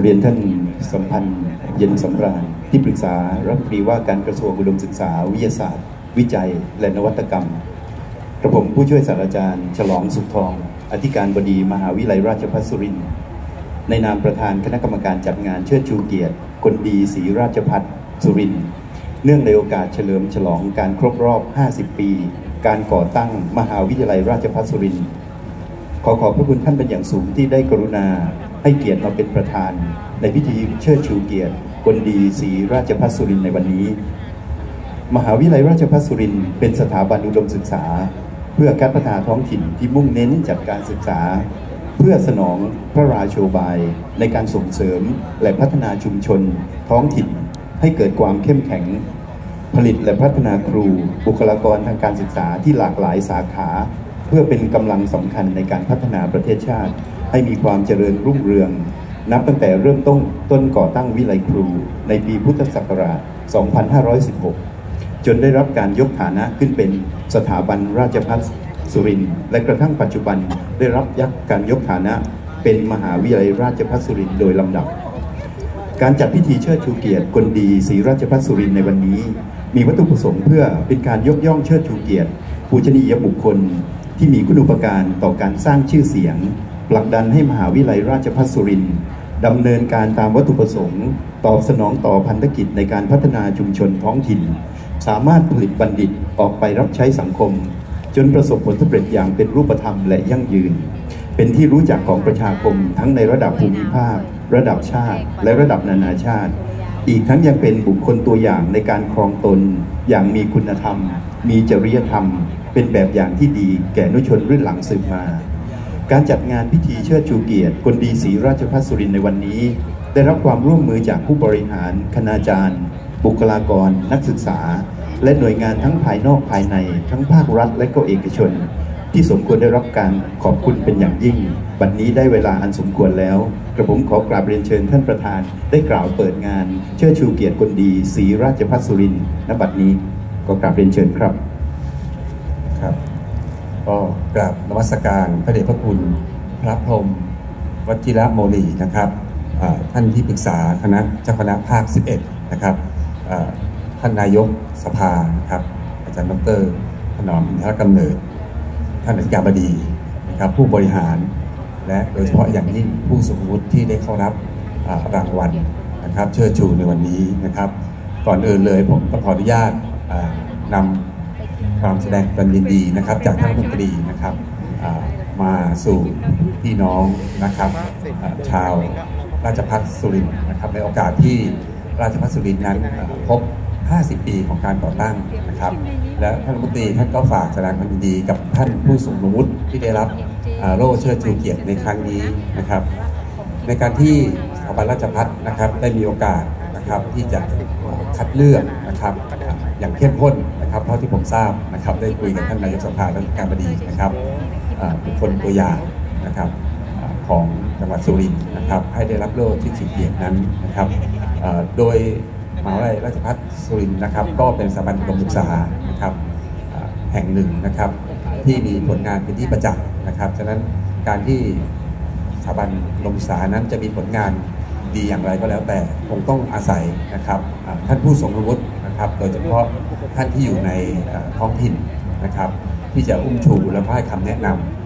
เรียนท่านสัมพันธ์เย็นสำราญที่ปรึกษารัฐมนตรีว่าการกระทรวงอุดมศึกษา วิทยาศาสตร์ วิจัย และนวัตกรรม กระผมผู้ช่วยศาสตราจารย์ ฉลองสุขทอง อธิการบดีมหาวิทยาลัยราชภัฏสุรินทร์ในนามประธานคณะกรรมการจัดงานเชิดชูเกียรติ คนดีศรีราชพัฒสุรินทร์เนื่องในโอกาสเฉลิมฉลองการครบรอบ 50 ปี การก่อตั้งมหาวิทยาลัยราชภัฏสุรินทร์ขอขอบพระคุณท่านเป็นอย่างสูงที่ได้กรุณา ให้เกียรติมาเป็นประธาน ในพิธีเชิดชูเกียรติคนดีศรีราชภัฏสุรินในวันนี้ มหาวิทยาลัยราชภัฏสุรินเป็นสถาบันอุดมศึกษา เพื่อการพัฒนาท้องถิ่นที่มุ่งเน้นจัดการศึกษา เพื่อสนองพระราโชบาย ในการส่งเสริมและพัฒนาชุมชน ท้องถิ่นให้เกิดความเข้มแข็ง ผลิตและพัฒนาครู บุคลากรทางการศึกษาที่หลากหลายสาขา เพื่อเป็นกำลังสำคัญในการพัฒนาประเทศชาติ ให้มีความเจริญรุ่งเรือง นับตั้งแต่เริ่มต้นต้นก่อตั้งวิไลครู ในปีพุทธศักราช 2516 จนได้รับการยกฐานะขึ้นเป็นสถาบันราชภัฏสุรินทร์และกระทั่งปัจจุบันได้รับยักการยกฐานะ เป็นมหาวิทยาลัยราชภัฏสุรินทร์โดยลำดับ การจัดพิธีเชิดชูเกียรติคนดีศรีราชภัฏสุรินทร์ในวันนี้ มีวัตถุประสงค์เพื่อเป็นการยกย่องเชิดชูเกียรติ ผู้ชนียบุคคล ที่มีคุณูปการต่อการสร้างชื่อเสียงผลักดันให้มหาวิทยาลัยราชภัฏสุรินทร์ดำเนินการตามวัตถุประสงค์ ตอบสนองต่อพันธกิจในการพัฒนาชุมชนท้องถิ่น สามารถผลิตบัณฑิตออกไปรับใช้สังคม จนประสบผลสำเร็จอย่างเป็นรูปธรรมและยั่งยืน เป็นที่รู้จักของประชาคมทั้งในระดับภูมิภาค ระดับชาติ และระดับนานาชาติ อีกทั้งยังเป็นบุคคลตัวอย่างในการครองตน อย่างมีคุณธรรม มีจริยธรรม เป็นแบบอย่างที่ดีแก่นุชนรุ่นหลังสืบมา การจัดงานพิธีเชิดชูเกียรติคนดีศรีราชภัฏสุรินในวันนี้ ได้รับความร่วมมือจากผู้บริหาร คณาจารย์ บุคลากร นักศึกษา และหน่วยงานทั้งภายนอกภายในทั้งภาครัฐและก็เอกชน ที่สมควรได้รับการขอบคุณเป็นอย่างยิ่ง บัดนนี้ได้เวลาอันสมควรแล้ว กระผมขอกราบเรียนเชิญท่านประธาน ได้กล่าวเปิดงาน เชิดชูเกียรติคนดีศรีราชภัฏสุรินณบัดนี้ก็กราบเรียนเชิญครับ ครับ ก็กราบนมัสการพระเดชพระคุณพระพรหมวชิระโมลีนะครับท่านที่ปรึกษาคณะเจ้าคณะภาค 11 นะครับท่านนายกสภานะครับ อาจารย์ดรถนอมอินทรกำเนิด ท่านอธิการบดีนะครับ ผู้บริหารและโดยเฉพาะอย่างยิ่งผู้สูงอาวุธที่ได้เข้ารับรางวัลนะครับ เชิดชูในวันนี้นะครับ ก่อนอื่นเลยผมก็ขออนุญาตอ่านำ ความแสดงความยินดีนะครับ จากท่านรัฐมนตรีนะครับอ่ามาสู่พี่น้องนะครับอ่าชาวราชพัฒสุรินทร์นะครับ ในโอกาสที่ราชพัฒสุรินทร์นั้นอ่าครบ 50 ปีของการก่อตั้งนะครับ และท่านรัฐมนตรีท่านก็ฝากแสดงความยินดีกับท่านผู้สูงอาวุธที่ได้รับอ่าโล่เชิดชูเกียรติในครั้งนี้นะครับ ในการที่สถาบันราชพัฒนะครับได้มีโอกาส นะครับที่จะคัดเลือกนะครับอย่างเข้มข้นนะครับเท่าที่ผมทราบนะครับได้คุยกับท่านนายกสภาและการบดีนะครับบุคคลตัวอย่างนะครับของจังหวัดสุรินทร์นะครับให้ได้รับโล่ที่ชิงเกียรตินั้นนะครับโดยมหาวิทยาลัยราชภัฏสุรินทร์นะครับก็เป็นสถาบันอุดมศึกษานะครับแห่งหนึ่งนะครับที่มีผลงานเป็นที่ประจักษ์นะครับฉะนั้นการที่สถาบันลมศึกษานั้นจะมีผลงาน ดีอย่างไรก็แล้วแต่คงต้องอาศัยนะครับท่านผู้ทรงอาวุธนะครับ โดยเฉพาะท่านที่อยู่ในท้องถิ่นนะครับ ที่จะอุ้มชูและให้คำแนะนำ